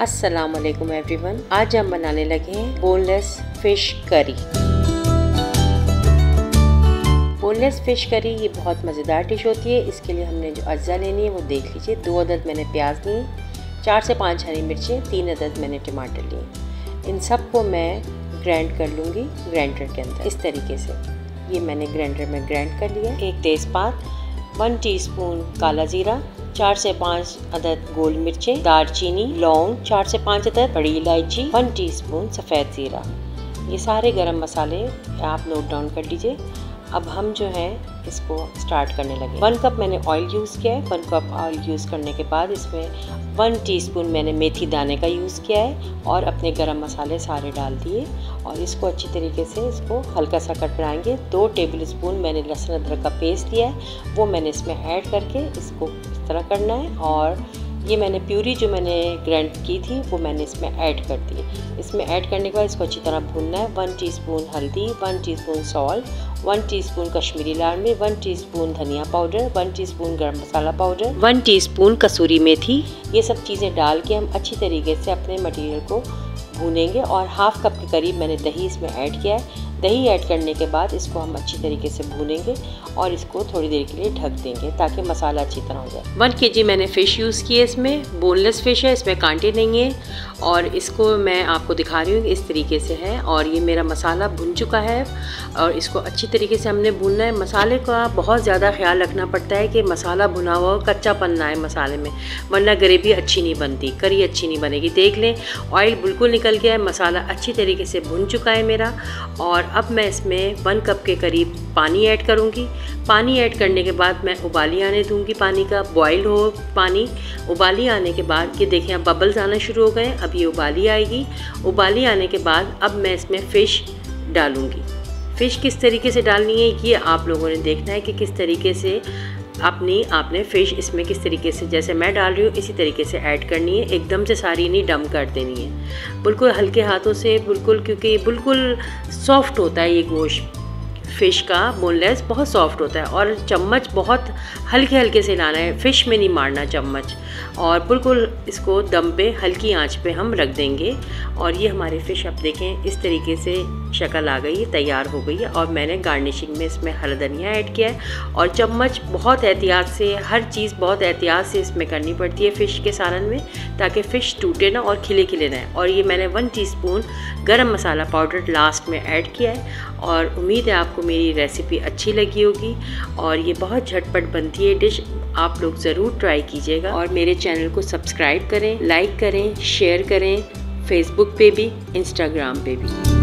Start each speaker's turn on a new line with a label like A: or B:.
A: अस्सलाम वालेकुम एवरीवन आज हम बनाने लगे हैं boneless fish curry boneless fish curry ये बहुत मज़ेदार डिश होती है। इसके लिए हमने जो अज्जा लेनी है, वो देख लीजिए। दो अदद मैंने प्याज लिए, चार से पाँच हरी मिर्चें, तीन अदद मैंने टमाटर लिए। इन सबको मैं ग्राइंड कर लूँगी ग्राइंडर के अंदर। इस तरीके से ये मैंने ग्राइंडर में ग्राइंड कर लिया। एक तेज़पात वन टीस्पून काला ज़ीरा, चार से पाँच अदद गोल मिर्चें, दालचीनी, लौंग, चार से पाँच अदद बड़ी इलायची, वन टीस्पून सफ़ेद ज़ीरा। ये सारे गरम मसाले आप नोट डाउन कर लीजिए। अब हम जो है, इसको स्टार्ट करने लगे वन कप मैंने ऑयल यूज़ किया है। वन कप ऑयल यूज़ करने के बाद इसमें वन टीस्पून मैंने मेथी दाने का यूज़ किया है और अपने गरम मसाले सारे डाल दिए और इसको अच्छी तरीके से इसको हल्का सा कट बनाएँगे। दो टेबल स्पून मैंने लहसुन अदरक का पेस्ट दिया है। वो मैंने इसमें ऐड करके इसको इस तरह करना है और ये मैंने प्यूरी जो मैंने ग्राइंड की थी, वो मैंने इसमें ऐड कर दी। इसमें ऐड करने के बाद इसको अच्छी तरह भूनना है। वन टीस्पून हल्दी, one teaspoon salt, one teaspoon Kashmiri लाल मिर्च, वन टीस्पून धनिया powder, one teaspoon garam masala powder, one teaspoon कसूरी मेथी। ये सब चीज़ें डाल के हम अच्छी तरीके से अपने मटेरियल को भूनेंगे और हाफ़ कप के करीब मैंने दही इसमें ऐड किया है। दही ऐड करने के बाद इसको हम अच्छी तरीके से भूनेंगे और इसको थोड़ी देर के लिए ढक देंगे ताकि मसाला अच्छी तरह हो जाए। वन के जी मैंने फ़िश यूज़ किए इसमें, बोनलेस फ़िश है, इसमें कांटे नहीं है और इसको मैं आपको दिखा रही हूँ इस तरीके से है और ये मेरा मसाला भुन चुका है और इसको अच्छी तरीके से हमने भूनना है। मसाले का बहुत ज़्यादा ख्याल रखना पड़ता है कि मसाला भुना हुआ कच्चा पन्ना है मसाले में, वरना ग्रेवी अच्छी नहीं बनती, करी अच्छी नहीं बनेगी। देख लें ऑयल बिल्कुल निकल गया है, मसाला अच्छी तरीके से भुन चुका है मेरा और अब मैं इसमें वन कप के करीब पानी ऐड करूँगी। पानी ऐड करने के बाद मैं उबाली आने दूँगी पानी का। बॉयल हो पानी, उबाली आने के बाद, ये देखें, अब बबल्स आना शुरू हो गए अब ये उबाली आएगी। उबाली आने के बाद अब मैं इसमें फ़िश डालूँगी। फ़िश किस तरीके से डालनी है, ये आप लोगों ने देखना है कि किस तरीके से अपनी, आपने फ़िश इसमें किस तरीके से, जैसे मैं डाल रही हूँ, इसी तरीके से ऐड करनी है। एकदम से सारी नहीं डम कर देनी है। बिल्कुल हल्के हाथों से, बिल्कुल, क्योंकि बिल्कुल सॉफ्ट होता है ये गोश्त। फ़िश का बोनलेस बहुत सॉफ्ट होता है और चम्मच बहुत हल्के हल्के से लाना है, फ़िश में नहीं मारना चम्मच। और बिल्कुल इसको दम पे, हल्की आँच पे हम रख देंगे। और ये हमारी फ़िश अब देखें, इस तरीके से शक्ल आ गई है तैयार हो गई है। और मैंने गार्निशिंग में इसमें हरा धनिया ऐड किया है। और चम्मच बहुत एहतियात से, हर चीज़ बहुत एहतियात से इसमें करनी पड़ती है फ़िश के सालन में, ताकि फ़िश टूटे ना और खिले खिले ना और ये मैंने one teaspoon garam masala powder last में ऐड किया है। और उम्मीद है आपको मेरी रेसिपी अच्छी लगी होगी। और ये बहुत झटपट बनती है डिश आप लोग ज़रूर ट्राई कीजिएगा। और मेरे चैनल को सब्सक्राइब करें लाइक करें शेयर करें फेसबुक पे भी इंस्टाग्राम पे भी।